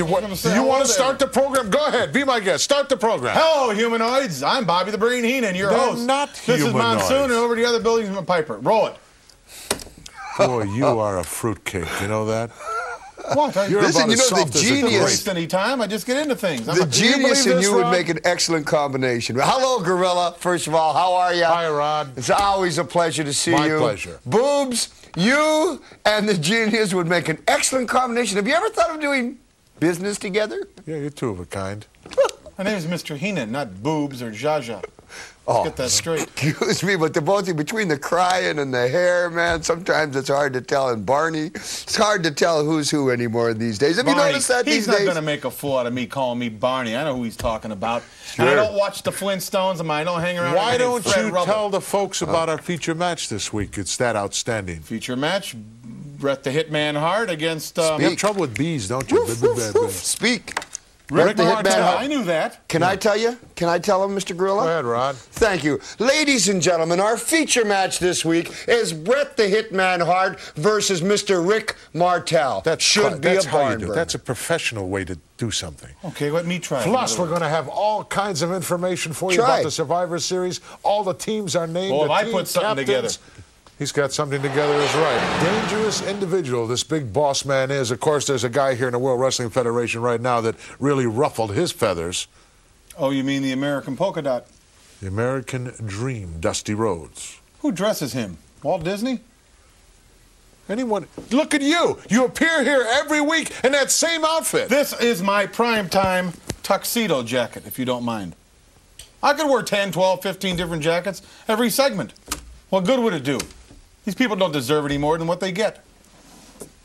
is it? What, gonna you want to start the program? Go ahead. Be my guest. Start the program. Hello, humanoids. I'm Bobby the Brain Heenan, your They're host. not This is. Monsoon, and over to the other building's my Piper. Roll it. Boy, you are a fruitcake. You know that? What? I, You're Listen, about you as know, soft the as a don't genius- waste any time. I just get into things. I'm The a, do you genius believe in this, you would Rob? make an excellent combination. Hello, Gorilla. First of all, how are you? Hi, Rod. It's always a pleasure to see you. My you. pleasure. Boobs, you and the genius would make an excellent combination. Have you ever thought of doing business together? Yeah, you're two of a kind. My name is Mr. Heenan, not Boobs or Jaja. Oh. Get that straight. Excuse me, but the both of you, between the crying and the hair, man, sometimes it's hard to tell. And Barney, it's hard to tell who's who anymore these days. Have you Barney, noticed that these days? he's these not days? going to make a fool out of me calling me Barney. I know who he's talking about. And I don't watch the Flintstones, and I don't hang around. Why don't Fred you Rubble. tell the folks about our feature match this week? It's that outstanding. Feature match, Bret the Hitman Hart against... Um, You have trouble with bees, don't you? Woof, woof, woof. Speak. Rick Bret the Hitman Martel. Hart. I knew that. Can I tell you? Can I tell him, Mr. Gorilla? Go ahead, Rod. Thank you. Ladies and gentlemen, our feature match this week is Bret the Hitman Hart versus Mr. Rick Martel. That should be that's a how you do. it. burner. That's a professional way to do something. Okay, let me try. Plus, we're going to have all kinds of information for you Try. about the Survivor Series. All the teams are named. Well, the if I team put something captains. He's got something together is right. Dangerous individual, this big boss man is. Of course, there's a guy here in the World Wrestling Federation right now that really ruffled his feathers. Oh, you mean the American polka dot? The American Dream, Dusty Rhodes. Who dresses him? Walt Disney? Anyone? Look at you. You appear here every week in that same outfit. This is my primetime tuxedo jacket, if you don't mind. I could wear 10, 12, 15 different jackets every segment. What good would it do? These people don't deserve any more than what they get.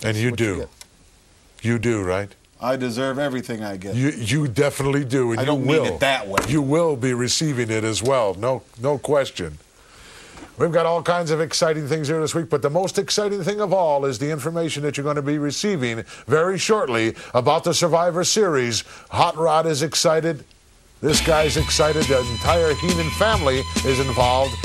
And you do. get. You do, right? I deserve everything I get. You you definitely do, and I you don't mean will. it that way. You will be receiving it as well. No no question. We've got all kinds of exciting things here this week, but the most exciting thing of all is the information that you're going to be receiving very shortly about the Survivor Series. Hot Rod is excited. This guy's excited. The entire Heenan family is involved.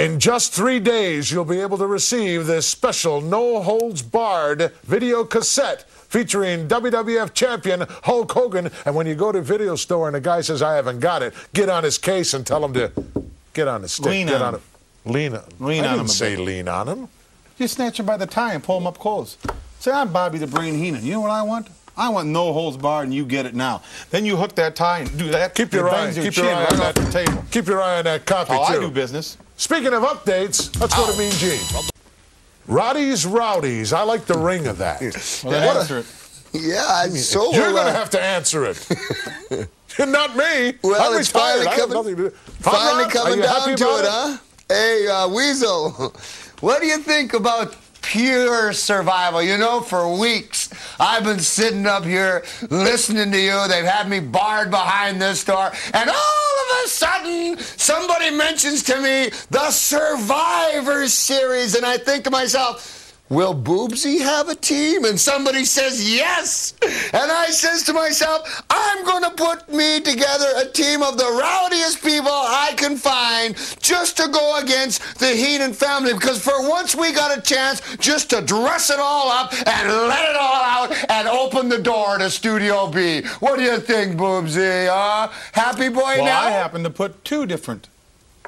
In just three days, you'll be able to receive this special No Holds Barred video cassette featuring WWF champion Hulk Hogan. And when you go to video store and the guy says, I haven't got it, get on his case and tell him to get on the stick. Lean get on it. him. Lean on Lean I on didn't him say bit. lean on him. You snatch him by the tie and pull him up close. Say, I'm Bobby the Brain Heenan. You know what I want? I want no holds barred, and you get it now. Then you hook that tie and do that. Keep your it eye, your keep your eye on that the table. Keep your eye on that copy How oh, I do business. Speaking of updates, let's go to Mean Gene. Roddy's Rowdies. I like the ring of that. Well, What a- answer it. Yeah, it's so. You're going to have to answer it. Not me. Well, I'm it's retired. finally coming- nothing to do. Hot Finally Rod, coming down to about it, huh? Hey, uh, Weasel, what do you think about pure survival? You know, for weeks I've been sitting up here listening to you. They've had me barred behind this door, and all of a sudden somebody mentions to me the Survivor Series, and I think to myself. Will Boobsy have a team? And somebody says yes. And I says to myself, I'm going to put me together a team of the rowdiest people I can find just to go against the Heenan family. Because for once we got a chance just to dress it all up and let it all out and open the door to Studio B. What do you think, Boobsy? Uh, happy boy Well, now? I happen to put two different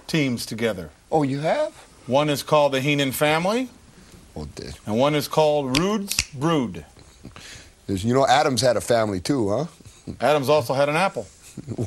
teams together. oh, you have? One is called the Heenan Family, Oh, th- and one is called Rude's Brood. you know, Adam's had a family too, huh? Adams also had an apple.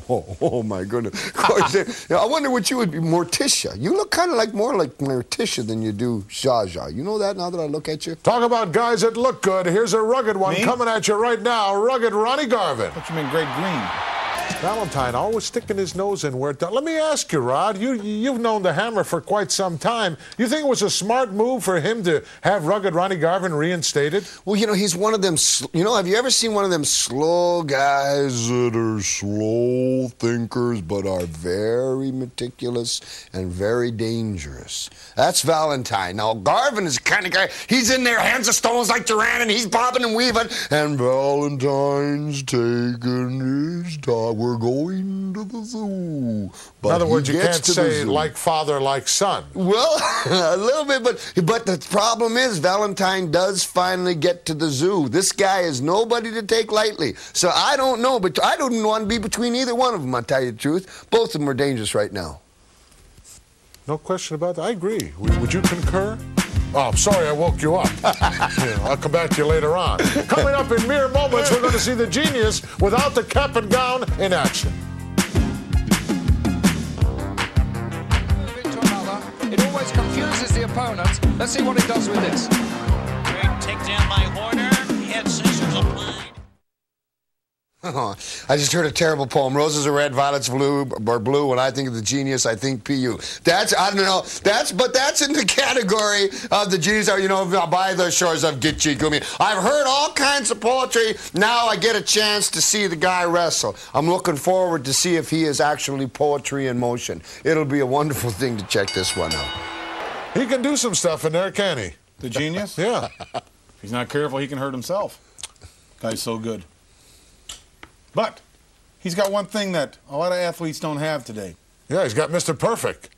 Oh, oh my goodness. Of course, eh, I wonder what you would be, Morticia. You look kind of like more like Morticia than you do Zsa Zsa. You know that now that I look at you? Talk about guys that look good. Here's a rugged one Me? coming at you right now. Rugged Ronnie Garvin. What you mean, Great Green? Valentine always sticking his nose in where. Let me ask you, Rod. You you've known the Hammer for quite some time. You think it was a smart move for him to have rugged Ronnie Garvin reinstated? Well, you know, he's one of them, you know, have you ever seen one of them slow guys that are slow thinkers but are very meticulous and very dangerous? That's Valentine. Now, Garvin is the kind of guy, he's in there, hands of stones like Duran, and he's bobbing and weaving, and Valentine's taking his time. We're going to the zoo. But In other words, you can't say like father, like son. Well, a little bit, but but the problem is Valentine does finally get to the zoo. This guy is nobody to take lightly. So I don't know, but I don't want to be between either one of them. I tell you the truth, both of them are dangerous right now. No question about that. I agree. Would you concur? Oh, I'm sorry I woke you up. Yeah, I'll come back to you later on. Coming up in mere moments, we're going to see the genius without the cap and gown in action. move into another. It always confuses the opponent. Let's see what it does with this. Great takedown by Horner. Head scissors applied. I just heard a terrible poem. Roses are red, violets blue, or blue. When I think of the genius, I think PU. That's I don't know. That's but that's in the category of the genius. You know, by the shores of Gitche Gumee. I've heard all kinds of poetry. Now I get a chance to see the guy wrestle. I'm looking forward to see if he is actually poetry in motion. It'll be a wonderful thing to check this one out. He can do some stuff in there, can he? The genius? Yeah. If he's not careful, he can hurt himself. Guy's so good. But he's got one thing that a lot of athletes don't have today. Yeah, he's got Mr. Perfect.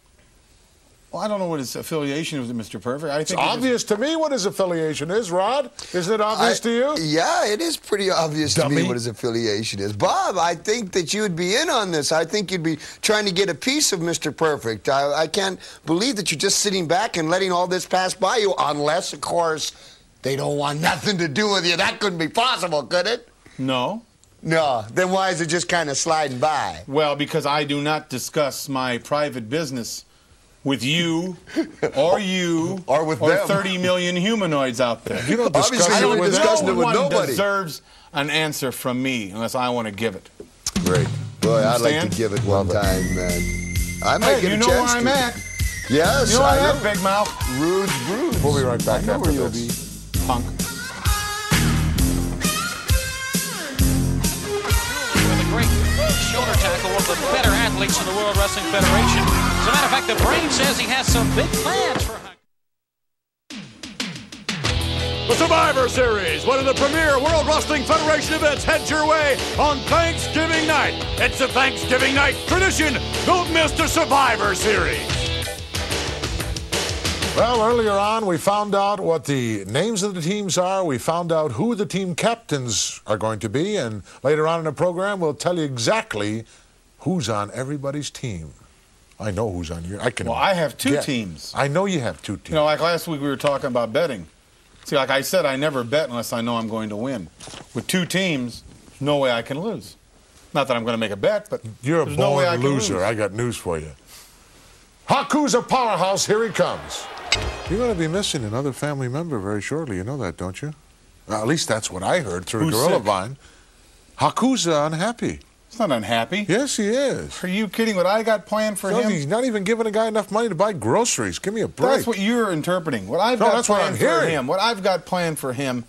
Well, I don't know what his affiliation is with Mr. Perfect. I It's think he just- obvious to me what his affiliation is, Rod. Isn't it obvious I- to you? Yeah, it is pretty obvious to me what his affiliation is. Bob, I think that you would be in on this. I think you'd be trying to get a piece of Mr. Perfect. I, I can't believe that you're just sitting back and letting all this pass by you, unless, of course, they don't want nothing to do with you. That couldn't be possible, could it? No. No. Then why is it just kind of sliding by? Well, because I do not discuss my private business with you or you Or with or them. 30 million humanoids out there. You don't discuss Obviously, it you I with don't, discussing no it with one nobody. deserves an answer from me unless I want to give it. Great. Boy, I'd like to give it one time, man. I might Hey, get you a know where I'm to. at. Yes, You know where I I'm Big Mouth. Rude's Brews. We'll be right back I know after where you'll this. be. Punk. The better athletes in the World Wrestling Federation. As a matter of fact, the brain says he has some big plans for Huck. The Survivor Series, one of the premier World Wrestling Federation events, heads your way on Thanksgiving night. It's a Thanksgiving night tradition. Don't miss the Survivor Series. Well, earlier on, we found out what the names of the teams are. We found out who the team captains are going to be. And later on in the program, we'll tell you exactly who's on everybody's team. I know who's on your. I can. Well, I have two get- teams. I know you have two teams. You know, like last week we were talking about betting. See, like I said, I never bet unless I know I'm going to win. With two teams, no way I can lose. Not that I'm going to make a bet, but You're a there's no way I born can loser. lose. I got news for you. Haku's a powerhouse. Here he comes. You're going to be missing another family member very shortly. You know that, don't you? Well, at least that's what I heard through Who's Gorilla sick? Vine. Haku's unhappy. He's not unhappy. Yes, he is. Are you kidding? What I got planned for him? he's not even giving a guy enough money to buy groceries. Give me a break. That's what you're interpreting. What I've No, got that's what planned I'm for hearing. him, what I've got planned for him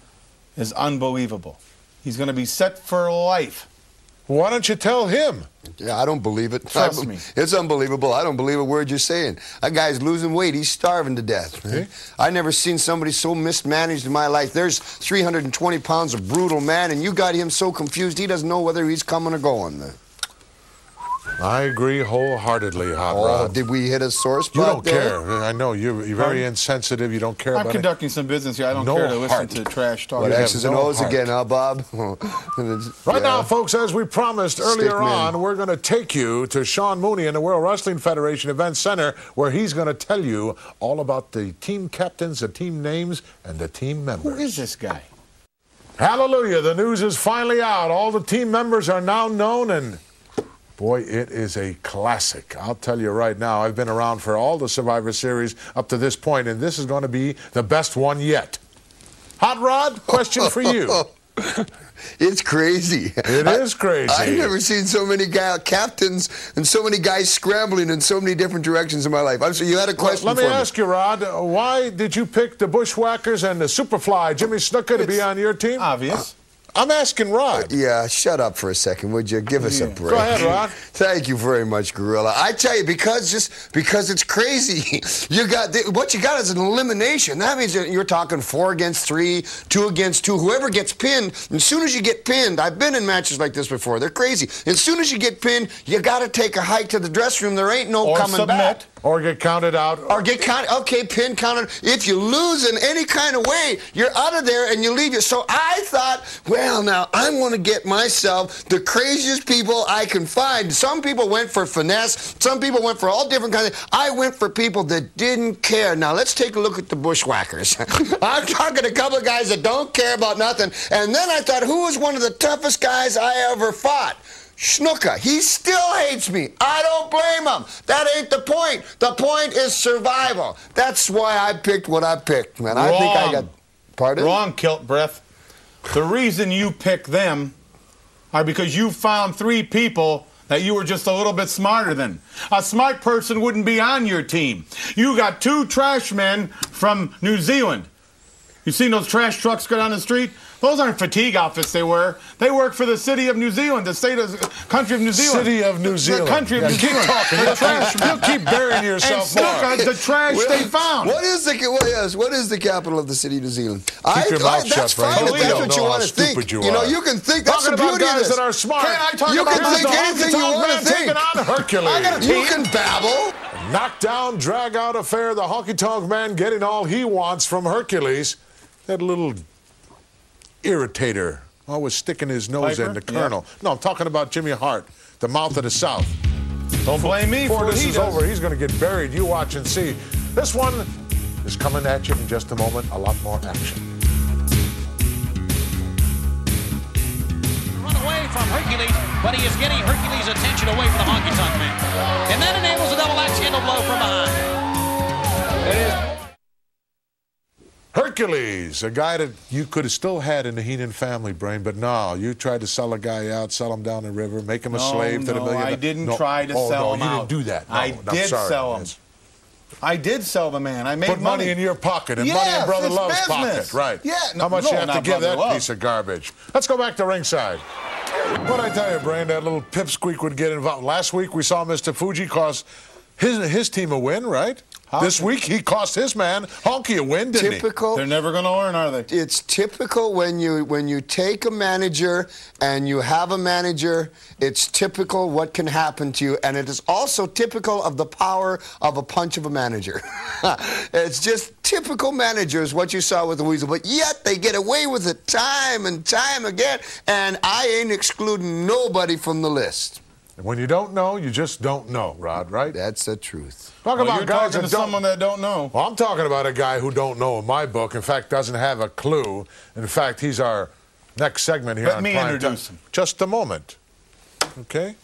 is unbelievable. He's going to be set for life. Why don't you tell him? Yeah, I don't believe it. Trust I- me. It's unbelievable. I don't believe a word you're saying. That guy's losing weight. He's starving to death. Man. I never seen somebody so mismanaged in my life. There's 320 pounds of brutal man, and you got him so confused he doesn't know whether he's coming or going. Man. I agree wholeheartedly, Hot Oh, Rod. did we hit a sore spot you don't there? care. I know you're, you're very Pardon? insensitive. You don't care I'm about conducting some business here. I don't No care to listen to trash talk. What X's and no O's heart. again, huh, Bob? Right now, folks, as we promised earlier Stickman. on, we're going to take you to Sean Mooney in the World Wrestling Federation Event Center, where he's going to tell you all about the team captains, the team names, and the team members. Who is this guy? Hallelujah. The news is finally out. All the team members are now known, and boy, it is a classic. I'll tell you right now, I've been around for all the Survivor Series up to this point, and this is going to be the best one yet. Hot Rod, question for you. It's crazy. It I- is crazy. I've never seen so many guy, captains and so many guys scrambling in so many different directions in my life. I'm sorry, you had a question Let me for ask you, Rod, uh, why did you pick the Bushwhackers and the Superfly, Jimmy Snuka, to be on your team? Obvious. I'm asking Rod. Uh, yeah, shut up for a second, would you? Give us a break. Go ahead, Rod. Thank you very much, Gorilla. I tell you, because just because it's crazy, you got what you got is an elimination. That means you're talking four against three, two against two. Whoever gets pinned, as soon as you get pinned, I've been in matches like this before. They're crazy. As soon as you get pinned, you got to take a hike to the dressing room. There ain't no Or coming submit. back. Or get counted out. Or get counted. Okay, pin counted. If you lose in any kind of way, you're out of there and you leave you. So I thought, well, now I'm going to get myself the craziest people I can find. Some people went for finesse. Some people went for all different kinds. Of, I went for people that didn't care. Now let's take a look at the bushwhackers. I'm talking a couple of guys that don't care about nothing. And then I thought, who was one of the toughest guys I ever fought? Snuka, he still hates me. I don't blame him. That ain't the point. The point is survival. That's why I picked what I picked, man. I think I got. Pardon? Wrong, kilt breath. The reason you pick them are because you found three people that you were just a little bit smarter than. A smart person wouldn't be on your team. You got two trash men from New Zealand. You seen those trash trucks go down the street? Those aren't fatigue outfits they wear. They work for the city of New Zealand, the state of country of New Zealand. City of New Zealand. The country of Yeah, New keep Zealand. talking. The trash keep- you'll keep burying yourself and more. Snuka's the trash they found. What is the what is, what is the capital of the city of New Zealand? I, your mouth that's shut, Frank. fine. if That's what you want to think. you know, you can think. That's Talking the about beauty of guys this. that are smart. Can I talk You about can think anything you want to man think. taking on Hercules. I got a You can babble. Knockdown, drag out affair. The honky tonk man getting all he wants from Hercules. That little irritator always sticking his nose Piper? in the colonel. No, I'm talking about Jimmy Hart, the mouth of the South. Don't blame me for Before what this he is does. over, he's going to get buried. You watch and see. This one is coming at you in just a moment. A lot more action. Run away from Hercules, but he is getting Hercules' attention away from the honky tonk man. And that enables a double axe handle blow from behind. Hercules, a guy that you could have still had in the Heenan family brain, but no, you tried to sell a guy out, sell him down the river, make him a No, slave to the no, million. I didn't no. try to oh, sell no, him you out. You didn't do that. No, I did sorry. sell him. Yes. I did sell the man. I made Put money in your pocket and money in Brother Love's business. pocket. Right. Yeah, no- How much no, you have to give Brother that Love. piece of garbage? Let's go back to ringside. What I tell you, Brain, that little pipsqueak would get involved. Last week we saw Mr. Fuji cost his his team a win, right? This week he cost his man Honky a win, didn't he? Typical. They're never going to learn, are they? it's typical when you when you take a manager and you have a manager it's typical what can happen to you and it is also typical of the power of a punch of a manager it's just typical managers what you saw with the weasel but yet they get away with it time and time again and i ain't excluding nobody from the list When you don't know, you just don't know, Rod, right? that's the truth Talk Well, about you're guys talking to don't. someone that don't know. Well, I'm talking about a guy who don't know in my book. In fact, doesn't have a clue. In fact, he's our next segment here Let on me Prime introduce Time. him. Just a moment. Okay?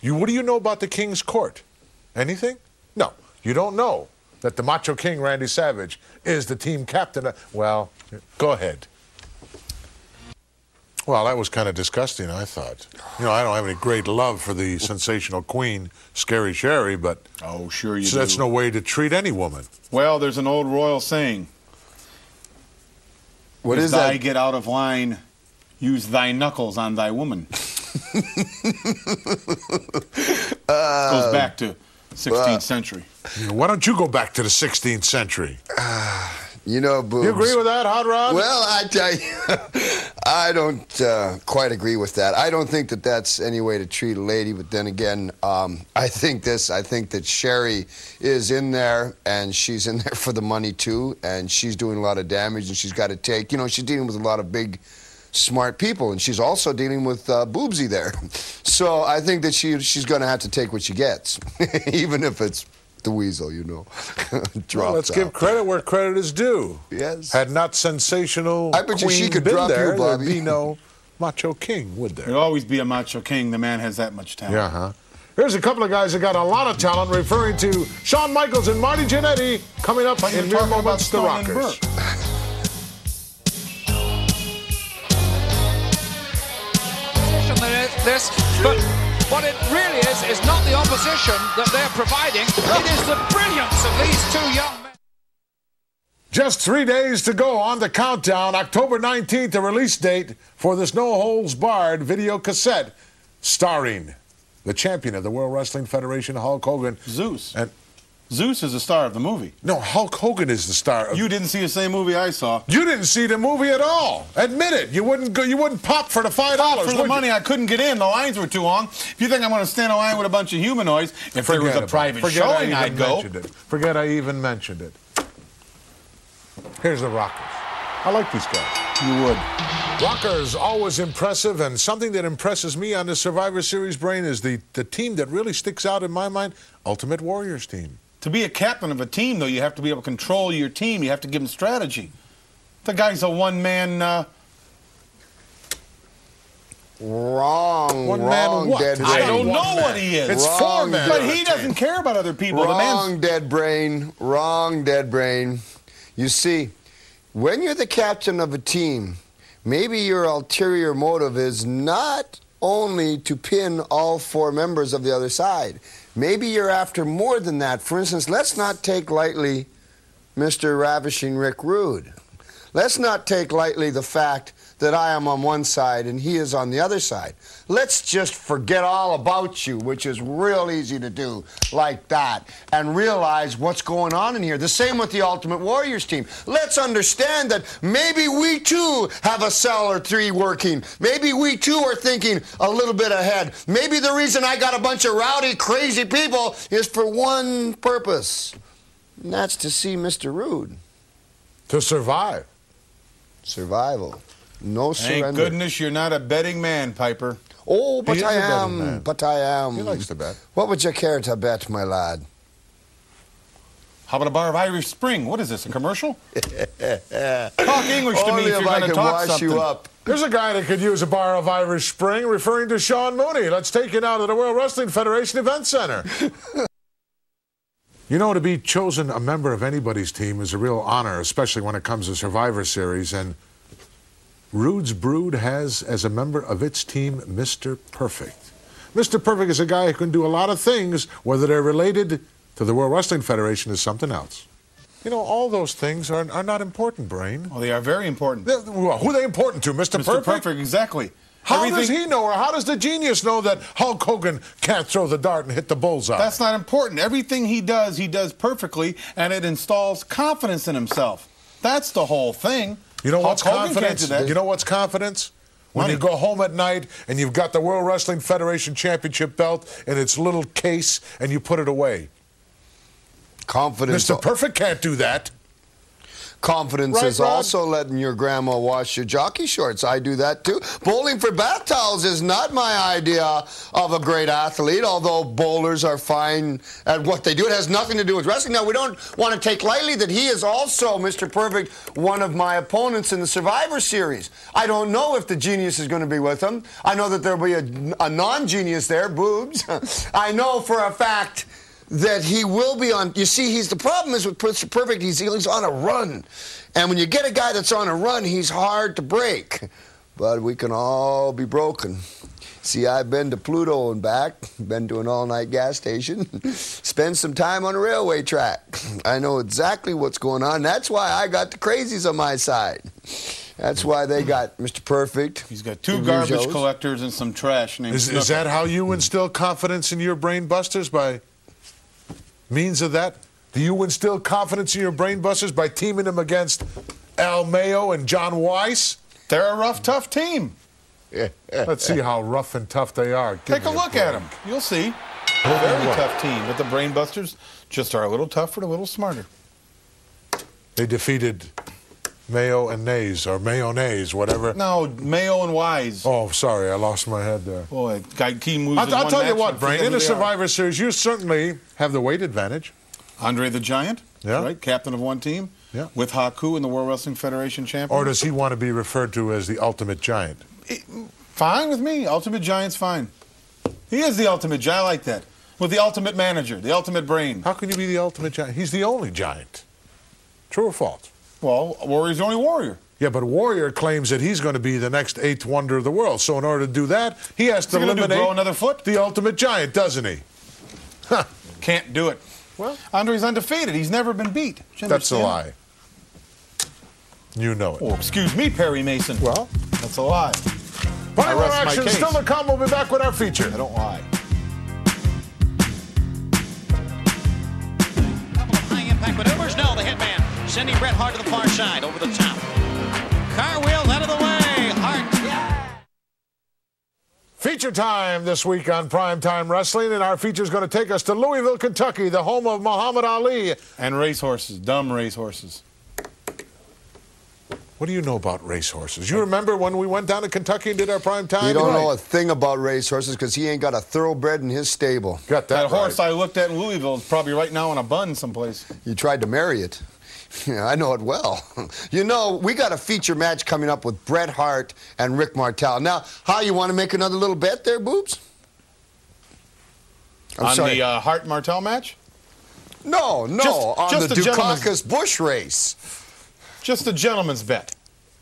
You what do you know about the King's Court? Anything? No. You don't know that the Macho King Randy Savage is the team captain. Well, go ahead. Well, that was kind of disgusting, I thought. You know, I don't have any great love for the sensational queen, Scary Sherri, but Oh, sure you so do. that's no way to treat any woman. Well, there's an old royal saying. what if is thy that get out of line, use thy knuckles on thy woman. Goes back to uh, 16th uh, century. Why don't you go back to the 16th century? you know boobs. You agree with that, Hot Rod? Well, I tell you, I don't uh, quite agree with that. I don't think that that's any way to treat a lady. But then again, um, I think this. I think that Sherri is in there, and she's in there for the money too, and she's doing a lot of damage, and she's got to take. You know, she's dealing with a lot of big. Smart people, and she's also dealing with uh, Boobsy there. So I think that she she's going to have to take what she gets, even if it's the weasel, you know. Well, let's out. give credit where credit is due. Yes. Had not sensational I bet you she could been drop you, there, there'd Bobby. be no Macho King, would there? There'll always be a macho king. The man has that much talent. Yeah, huh? Here's a couple of guys that got a lot of talent, referring to Shawn Michaels and Marty Jannetty coming up But in mere moments. The Rockers. Burke. opposition there is this, but what it really is is not the opposition that they're providing. It is the brilliance of these two young men. Just three days to go on the countdown. October 19th, the release date for this No Holds Barred video cassette starring the champion of the World Wrestling Federation, Hulk Hogan. Zeus. And Zeus is the star of the movie. no, Hulk Hogan is the star. Of, You didn't see the same movie I saw. you didn't see the movie at all. Admit it. You wouldn't go. You wouldn't pop for the five dollars. For the money, I couldn't get in. The lines were too long. If you think I'm going to stand in line with a bunch of humanoids, if there was a private Forget I showing, even I'd go. mentioned it. Forget I even mentioned it. Here's the Rockers. I like these guys. You would. Rockers always impressive, and something that impresses me on the Survivor Series brain is the, the team that really sticks out in my mind Ultimate Warriors team. To be a captain of a team, though, you have to be able to control your team. You have to give them strategy. The guy's a one-man. Uh, Wrong, One man wrong, what? dead It's I don't know what he is. It's Wrong, four men. but he doesn't care about other people. The Wrong, man's dead brain. Wrong, dead brain. You see, when you're the captain of a team, maybe your ulterior motive is not only to pin all four members of the other side. Maybe you're after more than that. For instance, let's not take lightly Mr. Ravishing Rick Rude. Let's not take lightly the fact that I am on one side and he is on the other side. Let's just forget all about you, which is real easy to do like that, and realize what's going on in here. The same with the Ultimate Warriors team. Let's understand that maybe we too have a cell or three working. Maybe we too are thinking a little bit ahead. Maybe the reason I got a bunch of rowdy, crazy people is for one purpose, and that's to see Mr. Rude. To survive. Survival. No Thank goodness you're not a betting man, Piper. Oh, but He is I a betting am. But I am. He likes to bet. What would you care to bet, my lad? How about a bar of Irish Spring? What is this, a commercial? Talk English to Only me if if you're I going to can talk wash something. you up. There's a guy that could use a bar of Irish Spring, referring to Sean Mooney. Let's take it out of the World Wrestling Federation Event Center. you know, to be chosen a member of anybody's team is a real honor, especially when it comes to Survivor Series. And Rude's Brood has, as a member of its team, Mr. Perfect. Mr. Perfect is a guy who can do a lot of things, whether they're related to the World Wrestling Federation is something else. You know, all those things are, are not important, Brain. Well, they are very important. They're- well, Who are they important to? Mr. Mr. Perfect? Perfect, exactly. How Everything- does he know, or how does the genius know that Hulk Hogan can't throw the dart and hit the bullseye? That's not important. Everything he does, he does perfectly, and it installs confidence in himself. That's the whole thing. You know Hulk what's Hogan confidence? You know what's confidence? When Money. you go home at night and you've got the World Wrestling Federation Championship belt in its little case and you put it away. Confidence. Mr. Perfect can't do that. Confidence Right, is also letting your grandma wash your jockey shorts. I do that too. Bowling for bath towels is not my idea of a great athlete, although bowlers are fine at what they do. It has nothing to do with wrestling. Now, we don't want to take lightly that he is also, Mr. Perfect, one of my opponents in the Survivor Series. I don't know if the genius is going to be with him. I know that there'll be a, a non genius there, boobs. I know for a fact that he will be on. You see, he's the problem is with Mr. Perfect. He's he's on a run, and when you get a guy that's on a run, he's hard to break. But we can all be broken. See, I've been to Pluto and back, been to an all-night gas station, spent some time on a railway track. I know exactly what's going on. That's why I got the crazies on my side. That's why they got Mr. Perfect. He's got two garbage collectors and some trash named Is, is that how you instill confidence in your brain busters by means of that? Do you instill confidence in your brainbusters by teaming them against Al Mayo and John Weiss? They're a rough, tough team. Let's see how rough and tough they are. Give Take a look at them. You'll see. Hold on, Very tough team, but the Brainbusters just are a little tougher, and a little smarter. They defeated Mayo and Nays, or Mayonnaise, whatever. No, Mayo and Wise. Oh, sorry, I lost my head there. Boy, guy Key moves. I'll, I'll tell you what, Brain, in the they are. Survivor Series, you certainly have the weight advantage. Andre the Giant, Yeah. right, captain of one team, Yeah. with Haku and the World Wrestling Federation champion. Or does he want to be referred to as the Ultimate Giant? Fine with me. Ultimate Giant's fine. He is the ultimate giant. I like that. With the ultimate manager, the ultimate brain. How can you be the Ultimate Giant? He's the only giant. True or false? Well, Warrior's the only warrior. Yeah, but Warrior claims that he's going to be the next eighth wonder of the world. So in order to do that, he has to he gonna do, eliminate grow another foot? the Ultimate Giant, doesn't he? Can't do it. Well, Andre's undefeated. He's never been beat. You that's a lie. You know it. Oh, excuse me, Perry Mason. Well, That's a lie. plenty I more rest my action still to come. We'll be back with our feature. I don't lie. Couple of high impact maneuvers. No, the hitman sending Bret Hart to the far side over the top. Car wheels out of the way. Hart. Feature time this week on Primetime Wrestling, and our feature is going to take us to Louisville, Kentucky, the home of Muhammad Ali. And racehorses, dumb racehorses. What do you know about racehorses? You remember when we went down to Kentucky and did our prime time? You don't know Right. a thing about racehorses because he ain't got a thoroughbred in his stable. Got that, That horse right. I looked at in Louisville is probably right now in a bun someplace. You tried to marry it. Yeah, I know it well. You know, we got a feature match coming up with Bret Hart and Rick Martel. Now, how you want to make another little bet there, Boobs? I'm on sorry. the uh, Hart Martel match? no, no, just- on just the a Dukakis Bush race. Just a gentleman's bet.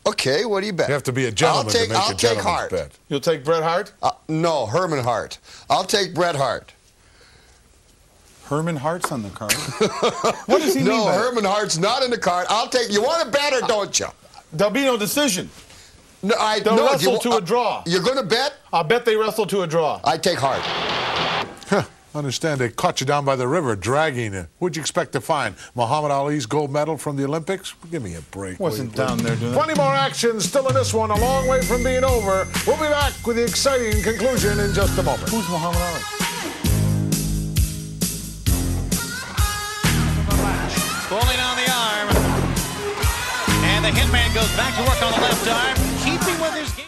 Okay, what do you bet? You have to be a gentleman I'll take, to make I'll a take gentleman's Hart. bet. You'll take Bret Hart? Uh, no, Herman Hart. I'll take Bret Hart. Herman Hart's on the card. what does he mean No, by that? Herman Hart's not in the card. I'll take. You want to bet or don't you? There'll be no decision. No, I They'll no, wrestle you, to a draw. You're going to bet? I'll bet they wrestle to a draw. I take Hart. Huh, understand they caught you down by the river, dragging you. What'd you expect to find? Muhammad Ali's gold medal from the Olympics? Give me a break. will Wasn't you, please? down there doing that. Plenty more action still in this one, a long way from being over. We'll be back with the exciting conclusion in just a moment. Who's Muhammad Ali? Pulling on the arm. And the hitman goes back to work on the left arm, keeping with his game.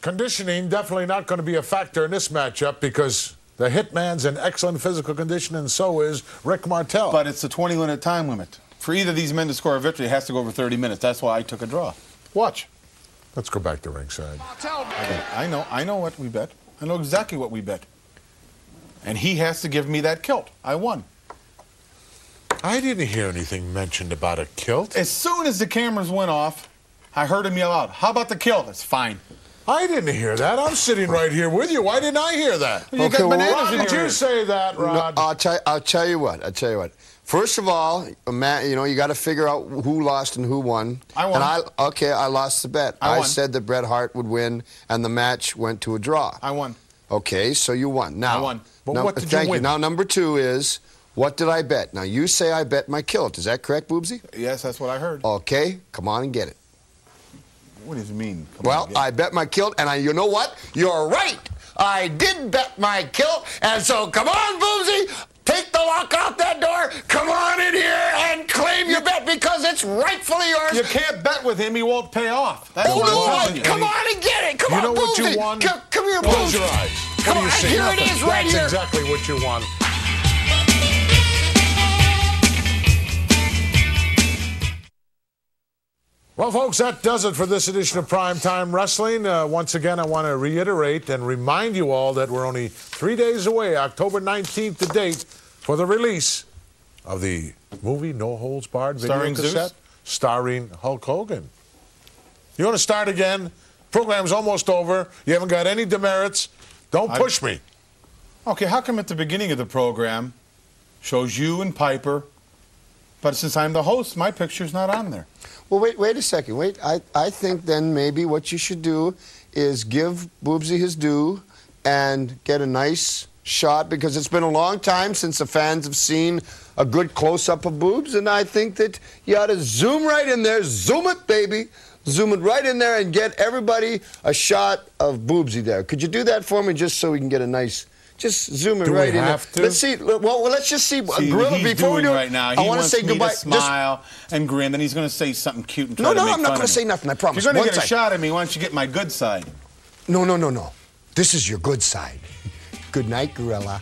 Conditioning definitely not going to be a factor in this matchup because the Hitman's in excellent physical condition, and so is Rick Martel. But it's a 20 minute time limit. For either of these men to score a victory, it has to go over 30 minutes. That's why I took a draw. Watch. Let's go back to ringside. I, I know. I know what we bet. I know exactly what we bet. And he has to give me that kilt. I won. I didn't hear anything mentioned about a kilt. As soon as the cameras went off, I heard him yell out, "How about the kilt?" It's fine. I didn't hear that. I'm sitting right here with you. Why didn't I hear that? You Okay, got well, bananas Why in did your you say that, No, Rod? I'll tell. I'll tell you what. I'll tell you what. First of all, a man, you know, you got to figure out who lost and who won. I won. And I okay, I lost the bet. I won. said that Bret Hart would win, and the match went to a draw. I won. Okay, so you won. Now, I won. But num- what did you thank win? Now, number two is what did I bet? Now, you say I bet my kilt. Is that correct, Boobsy? Yes, that's what I heard. Okay, come on and get it. What does it mean? Well, on, I bet my kilt, and I, you know what? You're right. I did bet my kilt, and so come on, Boobsy, take the lock out that door. Come on in here and claim your bet because it's rightfully yours. you can't bet with him; he won't pay off. That's Oh, what no, I'm telling you. come on and get it. Come you on, know what you won? Come, come here, Close your eyes. Come on, here it Nothing. is right That's here. exactly what you won. Well, folks, that does it for this edition of Primetime Wrestling. Uh, once again, I want to reiterate and remind you all that we're only three days away, October 19th to date, for the release of the movie No Holds Barred video Starring Zeus? cassette starring Hulk Hogan. You want to start again? Program's almost over. You haven't got any demerits. Don't I- push me. Okay, how come at the beginning of the program shows you and Piper, but since I'm the host, my picture's not on there? Well, wait, wait a second. Wait, I, I think then maybe what you should do is give Boobsy his due and get a nice shot because it's been a long time since the fans have seen a good close-up of boobs, and I think that you ought to zoom right in there, zoom it, baby, zoom it right in there, and get everybody a shot of Boobsy there. Could you do that for me, just so we can get a nice? Just zoom it Do we right in have to? Let's see. Well, well, let's just see. See Gorilla, before we do it, right now. I want to say goodbye. to Just- smile and grin. Then he's going to say something cute and try No, to no, make I'm not gonna say nothing, I promise. If you're going to get a shot at me, why don't you get my good side? No, no, no, no. This is your good side. Good night, Gorilla.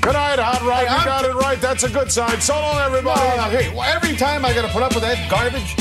Good night, Hot Rod. Hey, you I'm- got it right. That's a good side. So long, everybody. Uh, hey, well, every time I got to put up with that garbage,